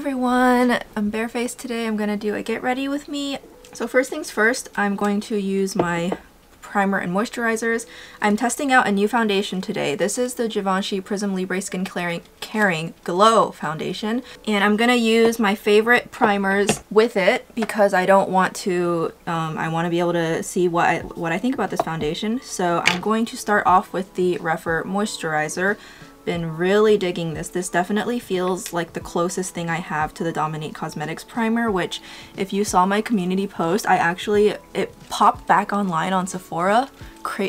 everyone! I'm barefaced today. I'm gonna do a get ready with me. So first things first, I'm going to use my primer and moisturizers. I'm testing out a new foundation today. This is the Givenchy Prism Libre Skin Clearing Caring Glow Foundation. And I'm gonna use my favorite primers with it because I don't want to, um, I want to be able to see what I, what I think about this foundation. So I'm going to start off with the Rephr Moisturizer been really digging this. This definitely feels like the closest thing I have to the Dominique Cosmetics primer, which if you saw my community post, I actually, it popped back online on Sephora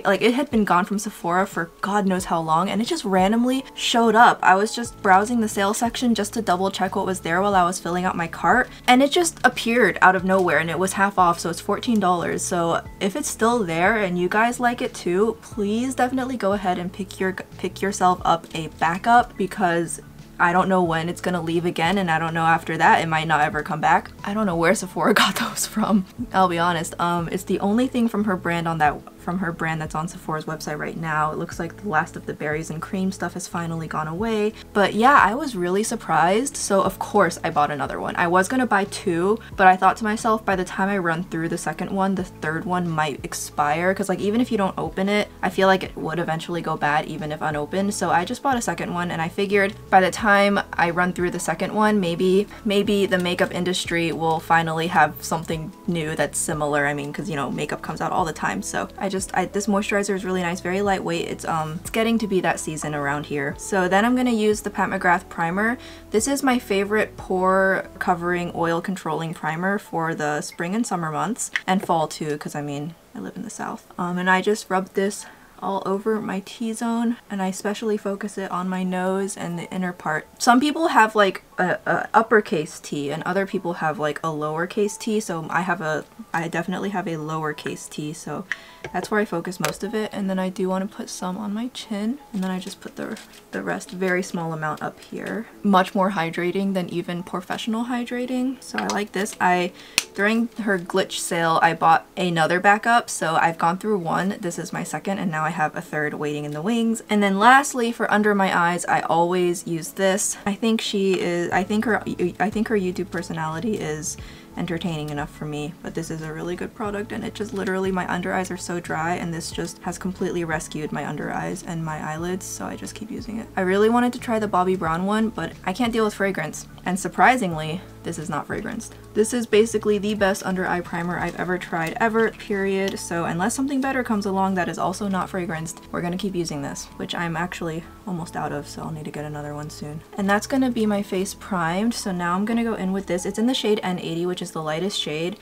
like it had been gone from Sephora for god knows how long and it just randomly showed up. I was just browsing the sale section just to double check what was there while I was filling out my cart and it just appeared out of nowhere and it was half off so it's $14 so if it's still there and you guys like it too please definitely go ahead and pick your pick yourself up a backup because I don't know when it's gonna leave again and I don't know after that it might not ever come back. I don't know where Sephora got those from. I'll be honest. Um, it's the only thing from her brand on that from her brand that's on Sephora's website right now. It looks like the last of the berries and cream stuff has finally gone away. But yeah, I was really surprised. So of course I bought another one. I was gonna buy two, but I thought to myself by the time I run through the second one, the third one might expire. Cause like even if you don't open it, I feel like it would eventually go bad even if unopened. So I just bought a second one and I figured by the time I run through the second one, maybe, maybe the makeup industry will finally have something new that's similar. I mean, cause you know, makeup comes out all the time. So I just, I, this moisturizer is really nice, very lightweight. It's, um, it's getting to be that season around here. So then I'm gonna use the Pat McGrath primer. This is my favorite pore covering oil controlling primer for the spring and summer months and fall too, because I mean, I live in the south. Um, and I just rubbed this all over my T-zone and I especially focus it on my nose and the inner part. Some people have like a, a, uppercase T and other people have like a lowercase t so I have a I definitely have a lowercase t so that's where I focus most of it and then I do want to put some on my chin and then I just put the the rest very small amount up here. Much more hydrating than even professional hydrating so I like this. I during her glitch sale I bought another backup so I've gone through one. This is my second and now I have a third waiting in the wings. And then lastly for under my eyes I always use this. I think she is I think her I think her YouTube personality is entertaining enough for me but this is a really good product and it just literally my under eyes are so dry and this just has completely rescued my under eyes and my eyelids so I just keep using it. I really wanted to try the Bobbi Brown one but I can't deal with fragrance and surprisingly this is not fragranced. This is basically the best under eye primer I've ever tried ever period so unless something better comes along that is also not fragranced we're gonna keep using this which I'm actually almost out of so I'll need to get another one soon. And that's gonna be my face primed so now I'm gonna go in with this. It's in the shade N80 which is the lightest shade.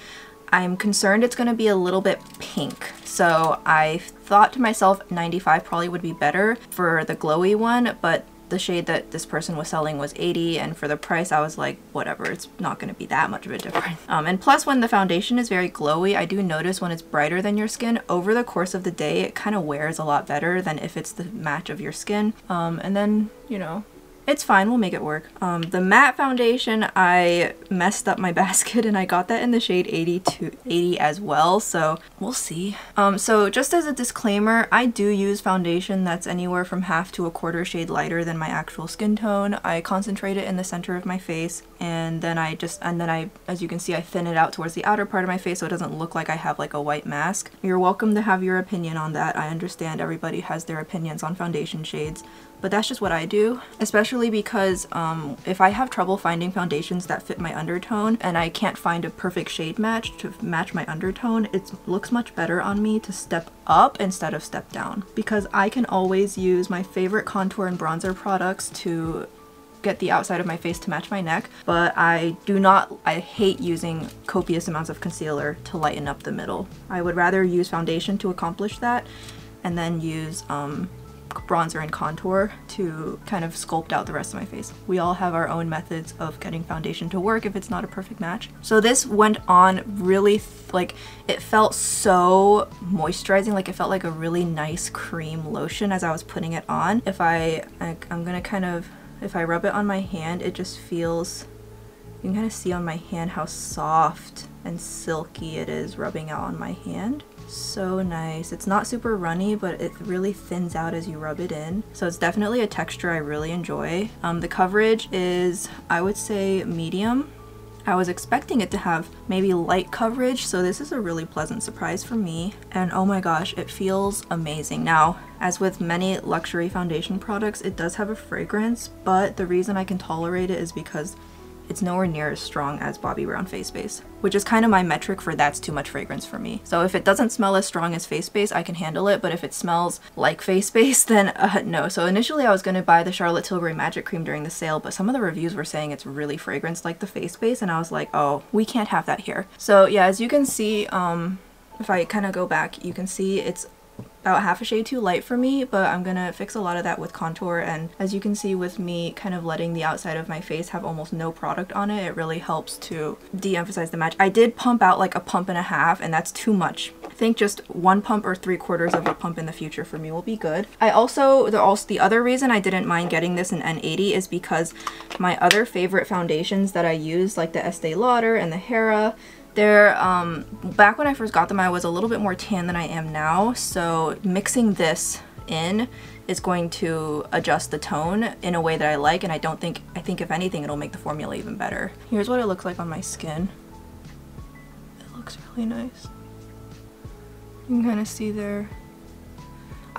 I'm concerned it's to be a little bit pink. So I thought to myself 95 probably would be better for the glowy one, but the shade that this person was selling was 80 and for the price I was like whatever it's not going to be that much of a difference. Um, and plus when the foundation is very glowy I do notice when it's brighter than your skin over the course of the day it kind of wears a lot better than if it's the match of your skin. Um, and then you know it's fine, we'll make it work. Um, the matte foundation, I messed up my basket and I got that in the shade 80 to 80 as well, so we'll see. Um, so just as a disclaimer, I do use foundation that's anywhere from half to a quarter shade lighter than my actual skin tone. I concentrate it in the center of my face and then I just, and then I, as you can see, I thin it out towards the outer part of my face so it doesn't look like I have like a white mask. You're welcome to have your opinion on that. I understand everybody has their opinions on foundation shades but that's just what I do, especially because um, if I have trouble finding foundations that fit my undertone and I can't find a perfect shade match to match my undertone, it looks much better on me to step up instead of step down because I can always use my favorite contour and bronzer products to get the outside of my face to match my neck, but I do not, I hate using copious amounts of concealer to lighten up the middle. I would rather use foundation to accomplish that and then use um, bronzer and contour to kind of sculpt out the rest of my face. We all have our own methods of getting foundation to work if it's not a perfect match. So this went on really, like, it felt so moisturizing, like it felt like a really nice cream lotion as I was putting it on. If I, like, I'm gonna kind of, if I rub it on my hand, it just feels, you can kind of see on my hand how soft and silky it is rubbing out on my hand. So nice. It's not super runny, but it really thins out as you rub it in. So it's definitely a texture I really enjoy. Um, the coverage is, I would say, medium. I was expecting it to have maybe light coverage, so this is a really pleasant surprise for me. And oh my gosh, it feels amazing. Now, as with many luxury foundation products, it does have a fragrance, but the reason I can tolerate it is because it's nowhere near as strong as Bobbi Brown Face Base, which is kind of my metric for that's too much fragrance for me. So if it doesn't smell as strong as Face Base, I can handle it, but if it smells like Face Base, then uh, no. So initially I was going to buy the Charlotte Tilbury Magic Cream during the sale, but some of the reviews were saying it's really fragrance like the Face Base, and I was like, oh, we can't have that here. So yeah, as you can see, um, if I kind of go back, you can see it's about half a shade too light for me, but I'm gonna fix a lot of that with contour and as you can see with me kind of letting the outside of my face have almost no product on it, it really helps to de-emphasize the match. I did pump out like a pump and a half and that's too much. I think just one pump or three quarters of a pump in the future for me will be good. I also, the, also, the other reason I didn't mind getting this in N80 is because my other favorite foundations that I use like the Estee Lauder and the Hera they're, um, back when I first got them, I was a little bit more tan than I am now, so mixing this in is going to adjust the tone in a way that I like, and I don't think, I think if anything, it'll make the formula even better. Here's what it looks like on my skin. It looks really nice. You can kind of see there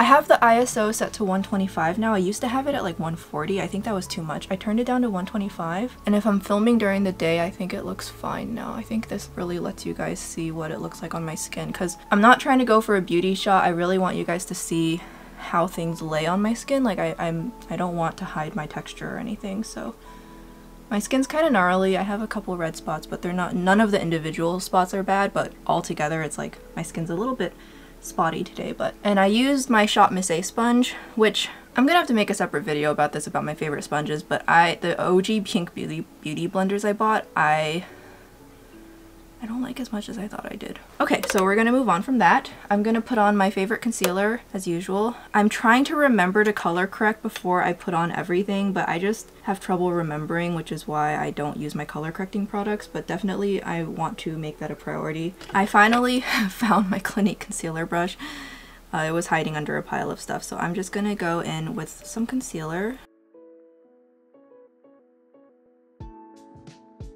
I have the ISO set to 125 now. I used to have it at like 140. I think that was too much. I turned it down to 125. And if I'm filming during the day, I think it looks fine now. I think this really lets you guys see what it looks like on my skin because I'm not trying to go for a beauty shot. I really want you guys to see how things lay on my skin. Like I, I'm, I don't want to hide my texture or anything. So my skin's kind of gnarly. I have a couple red spots, but they're not, none of the individual spots are bad, but all together it's like my skin's a little bit spotty today, but... And I used my Shop Miss A sponge, which I'm gonna have to make a separate video about this about my favorite sponges, but I, the OG Pink Beauty, Beauty blenders I bought, I I don't like as much as I thought I did. Okay, so we're gonna move on from that. I'm gonna put on my favorite concealer as usual. I'm trying to remember to color correct before I put on everything, but I just have trouble remembering, which is why I don't use my color correcting products, but definitely I want to make that a priority. I finally found my Clinique concealer brush. Uh, it was hiding under a pile of stuff, so I'm just gonna go in with some concealer.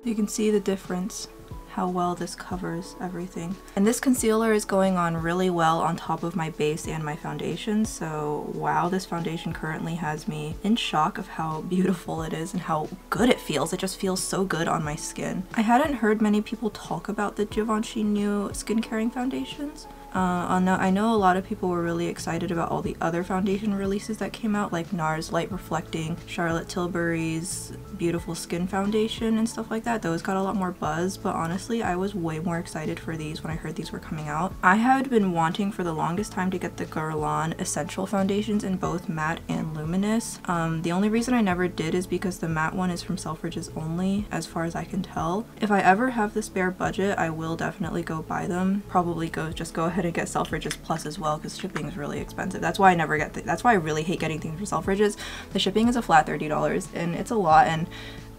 You can see the difference how well this covers everything. And this concealer is going on really well on top of my base and my foundation, so wow, this foundation currently has me in shock of how beautiful it is and how good it feels. It just feels so good on my skin. I hadn't heard many people talk about the Givenchy new skin caring foundations, uh, I know a lot of people were really excited about all the other foundation releases that came out, like NARS Light Reflecting, Charlotte Tilbury's Beautiful Skin Foundation and stuff like that. Those got a lot more buzz, but honestly, I was way more excited for these when I heard these were coming out. I had been wanting for the longest time to get the Guerlain Essential Foundations in both matte and luminous. Um, the only reason I never did is because the matte one is from Selfridges only, as far as I can tell. If I ever have the spare budget, I will definitely go buy them. Probably go just go ahead to get Selfridges Plus as well because shipping is really expensive. That's why I never get, that's why I really hate getting things from Selfridges. The shipping is a flat $30 and it's a lot and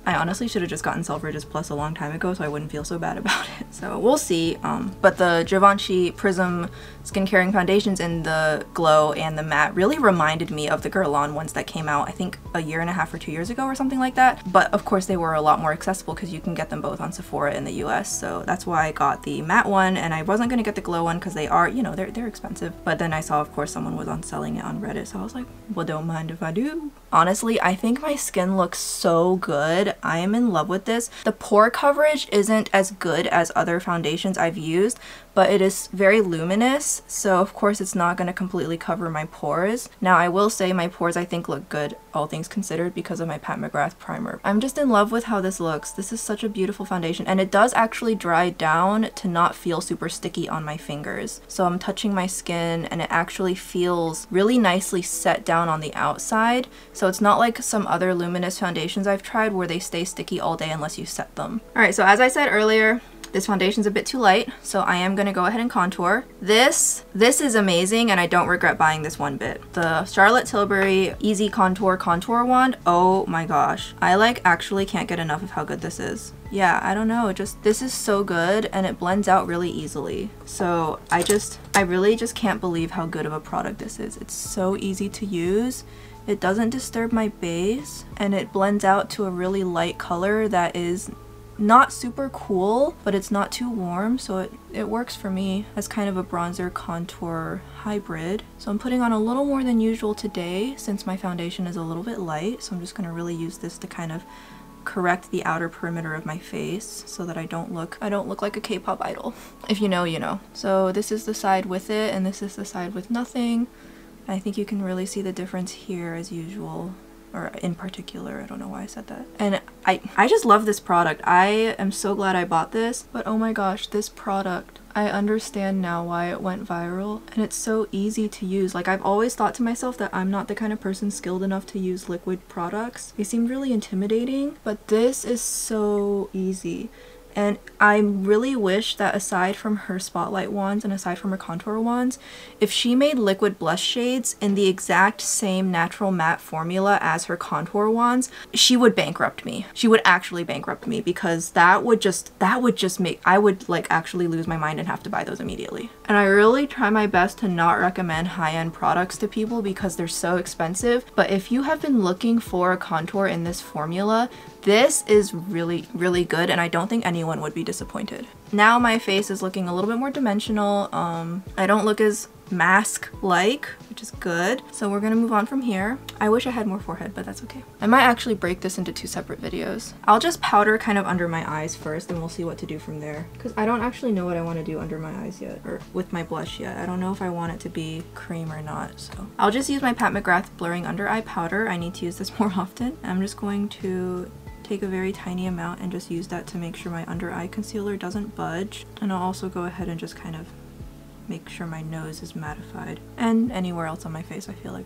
I honestly should have just gotten Selfridges Plus a long time ago so I wouldn't feel so bad about it. So we'll see. Um, but the Givenchy Prism Skin Caring Foundations in the Glow and the Matte really reminded me of the Guerlain ones that came out I think a year and a half or two years ago or something like that. But of course they were a lot more accessible because you can get them both on Sephora in the US. So that's why I got the matte one and I wasn't going to get the glow one because they are, you know, they're, they're expensive. But then I saw of course someone was on selling it on Reddit so I was like, well don't mind if I do. Honestly, I think my skin looks so good. I am in love with this. The pore coverage isn't as good as other foundations I've used, but it is very luminous, so of course it's not going to completely cover my pores. Now I will say my pores I think look good, all things considered, because of my Pat McGrath primer. I'm just in love with how this looks. This is such a beautiful foundation, and it does actually dry down to not feel super sticky on my fingers. So I'm touching my skin, and it actually feels really nicely set down on the outside, so it's not like some other luminous foundations I've tried where they stay sticky all day unless you set them. Alright, so as I said earlier, This foundation's a bit too light, so I am to go ahead and contour. This, this is amazing and I don't regret buying this one bit. The Charlotte Tilbury Easy Contour Contour Wand, oh my gosh. I like actually can't get enough of how good this is yeah, I don't know, just this is so good and it blends out really easily. So I just, I really just can't believe how good of a product this is. It's so easy to use. It doesn't disturb my base and it blends out to a really light color that is not super cool, but it's not too warm, so it, it works for me as kind of a bronzer contour hybrid. So I'm putting on a little more than usual today since my foundation is a little bit light, so I'm just going to really use this to kind of correct the outer perimeter of my face so that I don't look I don't look like a K-pop idol. If you know, you know. So this is the side with it and this is the side with nothing. I think you can really see the difference here as usual or in particular I don't know why I said that and I I just love this product I am so glad I bought this but oh my gosh this product I understand now why it went viral and it's so easy to use. Like I've always thought to myself that I'm not the kind of person skilled enough to use liquid products. They seem really intimidating, but this is so easy. And I really wish that aside from her spotlight wands and aside from her contour wands, if she made liquid blush shades in the exact same natural matte formula as her contour wands, she would bankrupt me. She would actually bankrupt me because that would just, that would just make, I would like actually lose my mind and have to buy those immediately. And I really try my best to not recommend high-end products to people because they're so expensive. But if you have been looking for a contour in this formula, this is really, really good and I don't think anyone would be disappointed. Now my face is looking a little bit more dimensional. Um, I don't look as mask-like, which is good. So we're gonna move on from here. I wish I had more forehead, but that's okay. I might actually break this into two separate videos. I'll just powder kind of under my eyes first and we'll see what to do from there. Because I don't actually know what I want to do under my eyes yet, or with my blush yet. I don't know if I want it to be cream or not, so. I'll just use my Pat McGrath Blurring Under Eye Powder. I need to use this more often. I'm just going to take a very tiny amount and just use that to make sure my under eye concealer doesn't budge. And I'll also go ahead and just kind of make sure my nose is mattified. And anywhere else on my face I feel like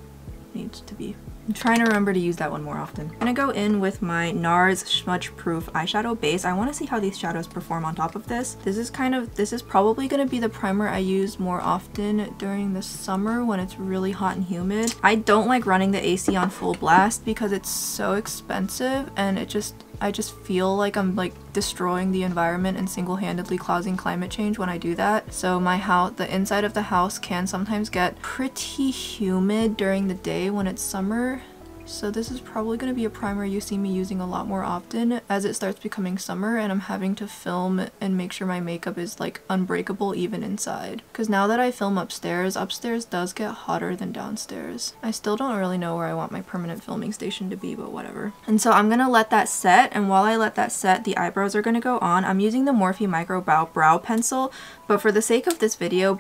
needs to be. I'm trying to remember to use that one more often. I'm gonna go in with my NARS Smudge Proof eyeshadow base. I want to see how these shadows perform on top of this. This is kind of, this is probably gonna be the primer I use more often during the summer when it's really hot and humid. I don't like running the AC on full blast because it's so expensive and it just I just feel like I'm like destroying the environment and single-handedly causing climate change when I do that. So my house, the inside of the house can sometimes get pretty humid during the day when it's summer so this is probably going to be a primer you see me using a lot more often as it starts becoming summer and I'm having to film and make sure my makeup is like unbreakable even inside. Because now that I film upstairs, upstairs does get hotter than downstairs. I still don't really know where I want my permanent filming station to be, but whatever. And so I'm going to let that set and while I let that set, the eyebrows are going to go on. I'm using the Morphe Micro Brow, Brow Pencil, but for the sake of this video,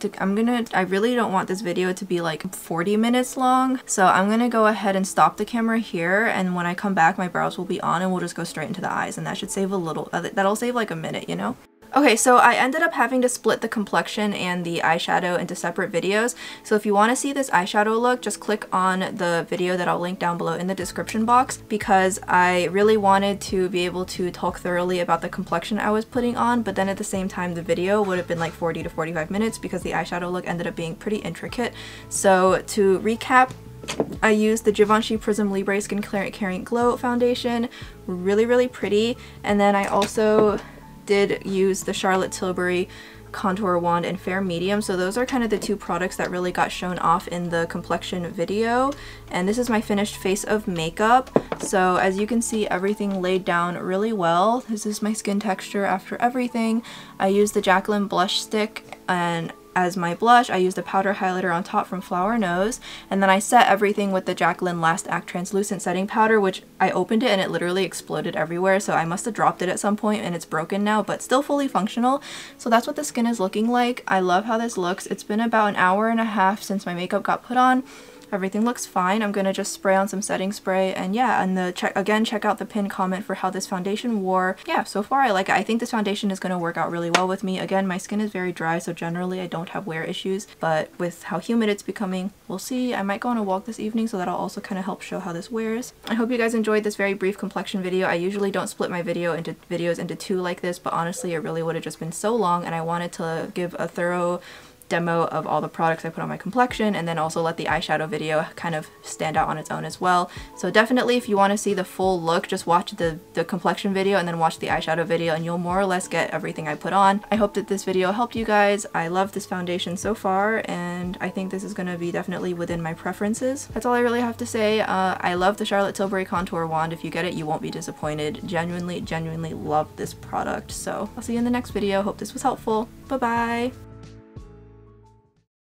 Brevit, I'm gonna, I really don't want this video to be like 40 minutes long, so I'm gonna go ahead and and stop the camera here and when I come back my brows will be on and we'll just go straight into the eyes and that should save a little, uh, that'll save like a minute, you know? Okay, so I ended up having to split the complexion and the eyeshadow into separate videos. So if you want to see this eyeshadow look, just click on the video that I'll link down below in the description box because I really wanted to be able to talk thoroughly about the complexion I was putting on, but then at the same time the video would have been like 40 to 45 minutes because the eyeshadow look ended up being pretty intricate. So to recap, I used the Givenchy Prism Libre Skin Caring Glow Foundation. Really, really pretty. And then I also did use the Charlotte Tilbury contour wand in fair medium. So those are kind of the two products that really got shown off in the complexion video. And this is my finished face of makeup. So as you can see everything laid down really well. This is my skin texture after everything. I used the Jaclyn blush stick and as my blush, I used a powder highlighter on top from Flower Knows, and then I set everything with the Jaclyn Last Act Translucent Setting Powder, which I opened it and it literally exploded everywhere, so I must have dropped it at some point and it's broken now, but still fully functional. So that's what the skin is looking like. I love how this looks. It's been about an hour and a half since my makeup got put on. Everything looks fine. I'm gonna just spray on some setting spray and yeah, and the check again, check out the pin comment for how this foundation wore. Yeah, so far I like it. I think this foundation is gonna work out really well with me. Again, my skin is very dry, so generally I don't have wear issues, but with how humid it's becoming, we'll see. I might go on a walk this evening, so that'll also kind of help show how this wears. I hope you guys enjoyed this very brief complexion video. I usually don't split my video into videos into two like this, but honestly, it really would have just been so long, and I wanted to give a thorough demo of all the products I put on my complexion and then also let the eyeshadow video kind of stand out on its own as well. So definitely if you want to see the full look, just watch the, the complexion video and then watch the eyeshadow video and you'll more or less get everything I put on. I hope that this video helped you guys. I love this foundation so far and I think this is going to be definitely within my preferences. That's all I really have to say. Uh, I love the Charlotte Tilbury Contour Wand. If you get it, you won't be disappointed. Genuinely, genuinely love this product. So I'll see you in the next video. Hope this was helpful. Bye-bye!